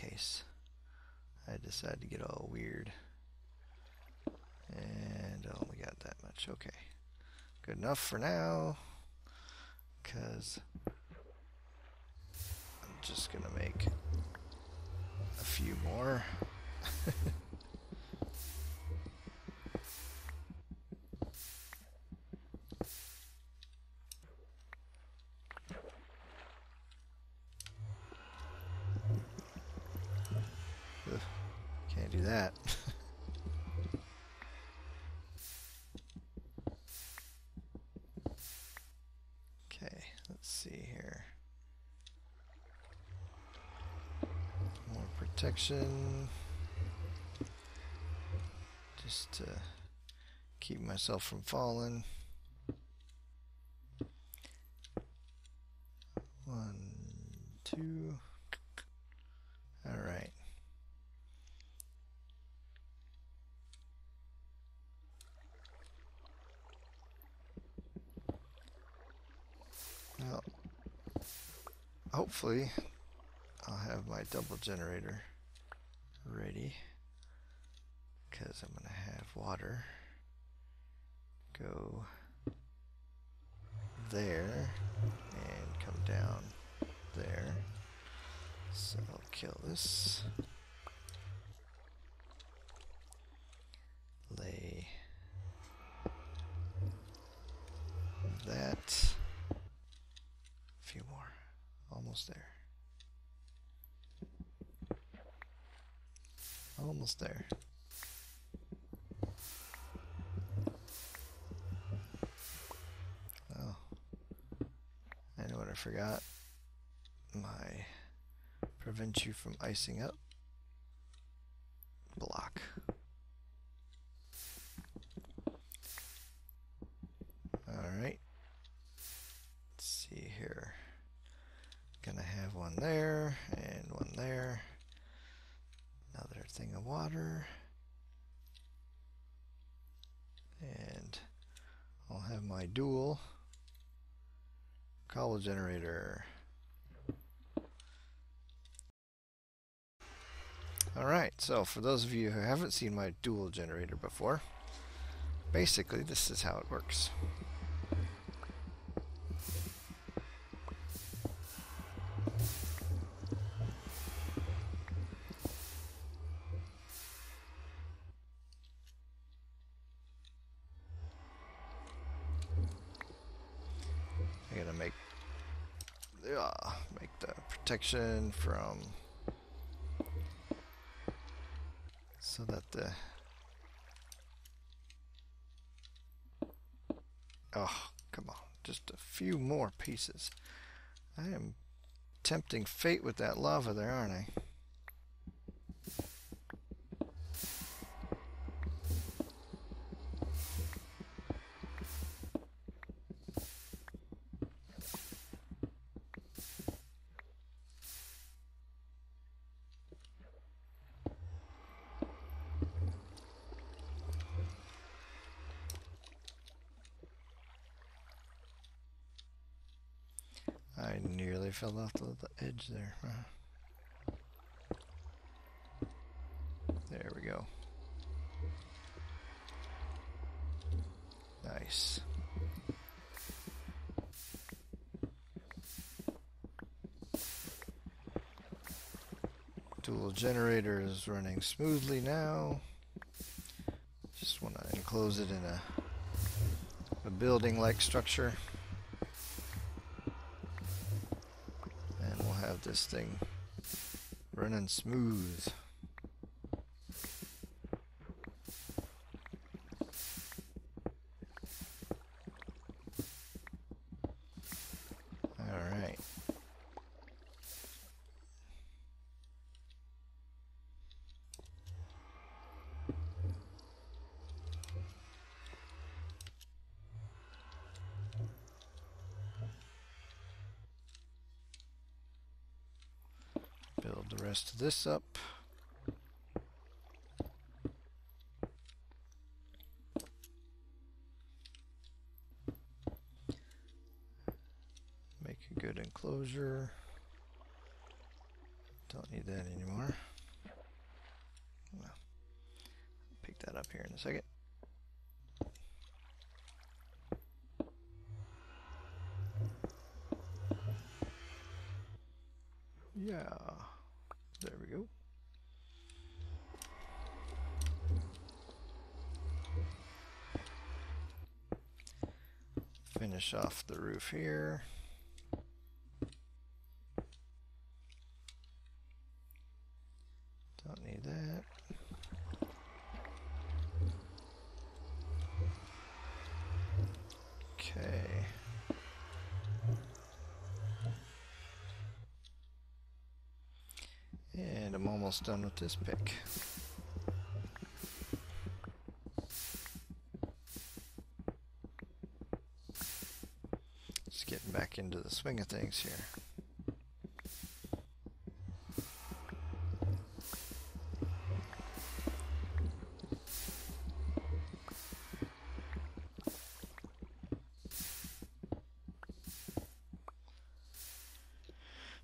case I decided to get all weird. And oh, I only got that much. Okay. Good enough for now. Because I'm just going to make a few more. Can't do that. okay, let's see here. More protection. Just to keep myself from falling. One, two. All right. Well, hopefully I'll have my double generator ready because I'm going to have water go there and come down there. So I'll kill this. Lay that. Almost there. Almost there. Oh. I know what I forgot. My prevent you from icing up block. Alright. Let's see here. Gonna have one there and one there. Another thing of water. And I'll have my dual cobble generator. Alright, so for those of you who haven't seen my dual generator before, basically this is how it works. The protection from so that the oh come on just a few more pieces. I am tempting fate with that lava there aren't I I nearly fell off the, the edge there. There we go. Nice. Dual generator is running smoothly now. Just want to enclose it in a, a building-like structure. This thing running smooth. All right. Build the rest of this up. Make a good enclosure. Don't need that anymore. Well, pick that up here in a second. Yeah. There we go. Finish off the roof here. Don't need that. Okay. And I'm almost done with this pick. Into the swing of things here.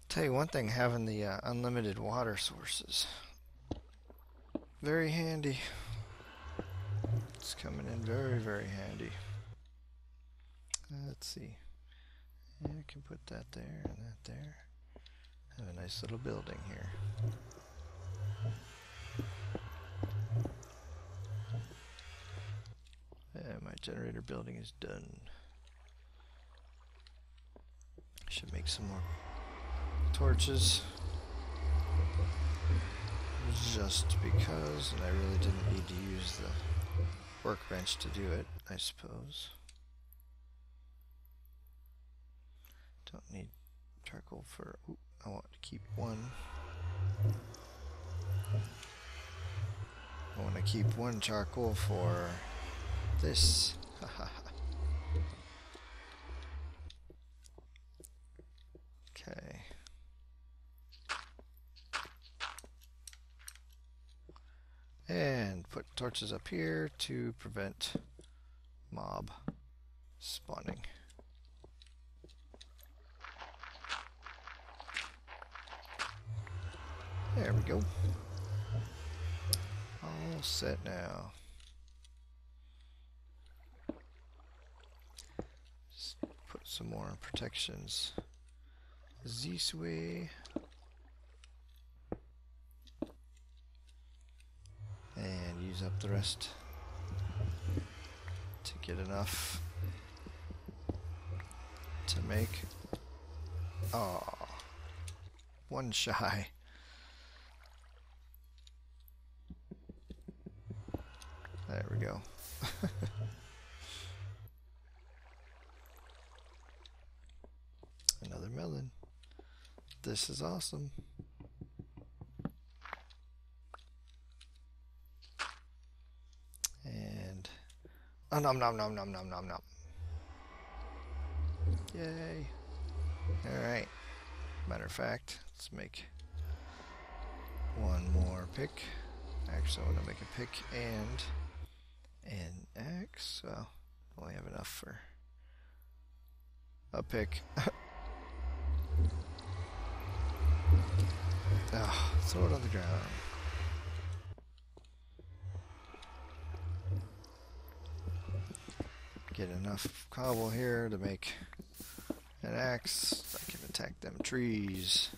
Tell you one thing, having the uh, unlimited water sources. Very handy. It's coming in very, very handy. Let's see. Yeah, I can put that there and that there. Have a nice little building here. Yeah, my generator building is done. Should make some more torches. Just because, and I really didn't need to use the workbench to do it, I suppose. Don't need charcoal for. Ooh, I want to keep one. I want to keep one charcoal for this. okay. And put torches up here to prevent mob spawning. There we go. All set now. Just put some more protections this way. And use up the rest to get enough to make. Oh, one shy. There we go. Another melon. This is awesome. And oh nom nom nom nom nom nom nom. Yay. Alright. Matter of fact, let's make one more pick. Actually, I want to make a pick and an axe. Well, only have enough for a pick. oh, throw it on the ground. Get enough cobble here to make an axe. I can attack them trees.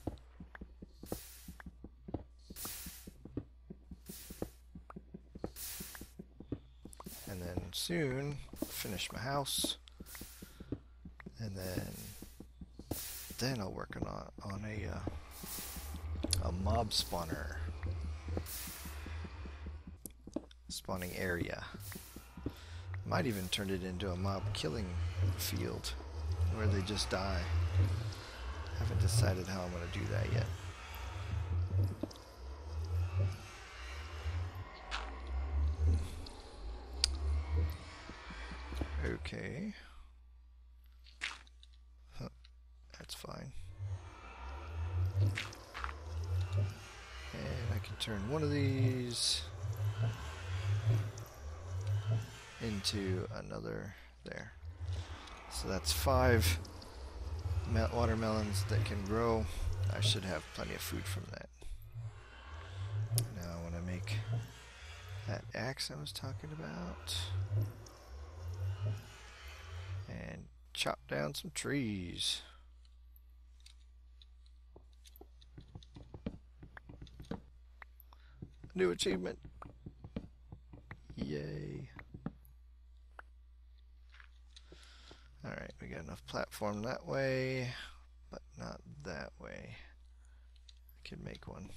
And then soon finish my house. And then then I'll work on on a uh, a mob spawner spawning area. Might even turn it into a mob killing field where they just die. Haven't decided how I'm going to do that yet. Okay. Huh. That's fine. And I can turn one of these into another there. So that's five watermelons that can grow. I should have plenty of food from that. Now I want to make that axe I was talking about. Chop down some trees. New achievement. Yay. Alright, we got enough platform that way, but not that way. I can make one.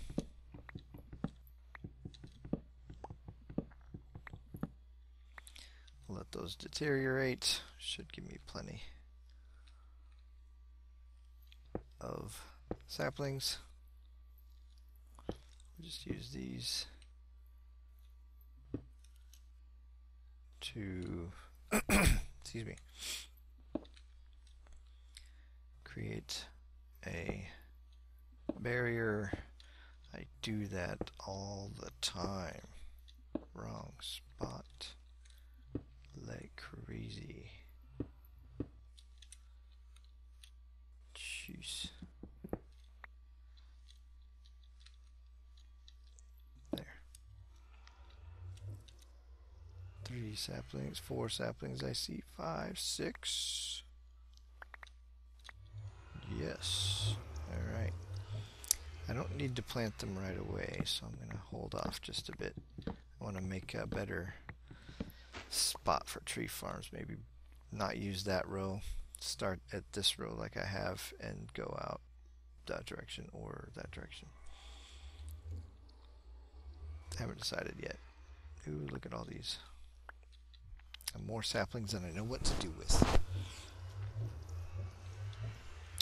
Let those deteriorate. Should give me plenty of saplings. We'll just use these to excuse me create a barrier I do that all the time wrong spot like crazy jeez There. Three saplings, four saplings, I see five, six. Yes. Alright. I don't need to plant them right away, so I'm going to hold off just a bit. I want to make a better spot for tree farms. Maybe not use that row. Start at this row like I have and go out that direction or that direction. Haven't decided yet. Ooh, look at all these. And more saplings than I know what to do with.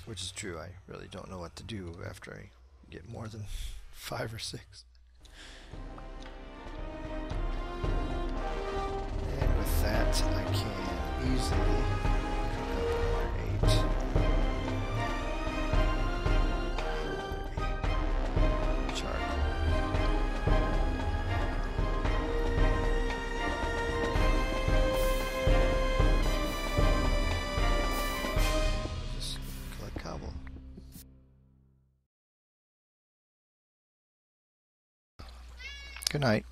Which is true, I really don't know what to do after I get more than five or six. That, I can easily cook up eight. Good night.